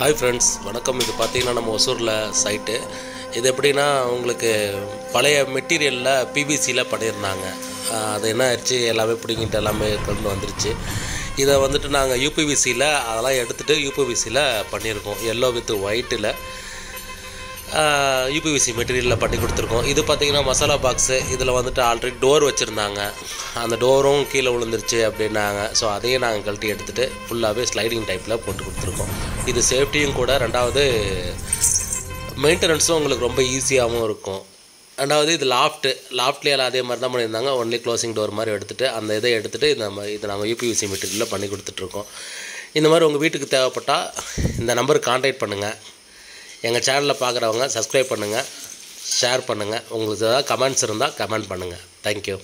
Hi friends வணக்கம். இது பார்த்தீங்கன்னா நம்ம ஒசூரில் சைட்டு இது எப்படின்னா உங்களுக்கு பழைய மெட்டீரியலில் பிவிசியில் பண்ணியிருந்தாங்க. அது என்ன ஆயிடுச்சு? எல்லாமே பிடிங்கிட்டு எல்லாமே கொண்டு வந்துருச்சு. இதை வந்துட்டு நாங்கள் யூபிவிசியில் அதெல்லாம் எடுத்துகிட்டு யூபிவிசியில் பண்ணியிருக்கோம். எல்லோ வித் ஒயிட்டில் யூபிவிசி மெட்டீரியலில் பண்ணி கொடுத்துருக்கோம். இது பார்த்தீங்கன்னா மசாலா பாக்ஸு இதில் வந்துட்டு ஆல்ரெடி டோர் வச்சுருந்தாங்க. அந்த டோரும் கீழே விழுந்துருச்சு அப்படின்னாங்க. ஸோ அதையும் நாங்கள் கழட்டி எடுத்துகிட்டு ஃபுல்லாகவே ஸ்லைடிங் டைப்பில் போட்டு கொடுத்துருக்கோம். இது சேஃப்டியும் கூட. ரெண்டாவது மெயின்டெனன்ஸும் உங்களுக்கு ரொம்ப ஈஸியாகவும் இருக்கும். ரெண்டாவது இது லாஃப்ட்டு லாஃப்ட்லேயே அதே மாதிரி தான் பண்ணியிருந்தாங்க. ஒன்லி க்ளோசிங் டோர் மாதிரி எடுத்துகிட்டு அந்த இதை எடுத்துகிட்டு இந்த நம்ம இது நம்ம யூபிவிசி மெட்டீரியலில் பண்ணி கொடுத்துட்ருக்கோம் இந்த மாதிரி உங்கள் வீட்டுக்கு தேவைப்பட்டால் இந்த நம்பருக்கு காண்டாக்ட் பண்ணுங்கள் எங்கள் சேனலில் பார்க்குறவங்க சப்ஸ்கிரைப் பண்ணுங்கள் ஷேர் பண்ணுங்கள் உங்களுக்கு ஏதாவது கமெண்ட்ஸ் இருந்தால் கமெண்ட் பண்ணுங்கள் தேங்க்யூ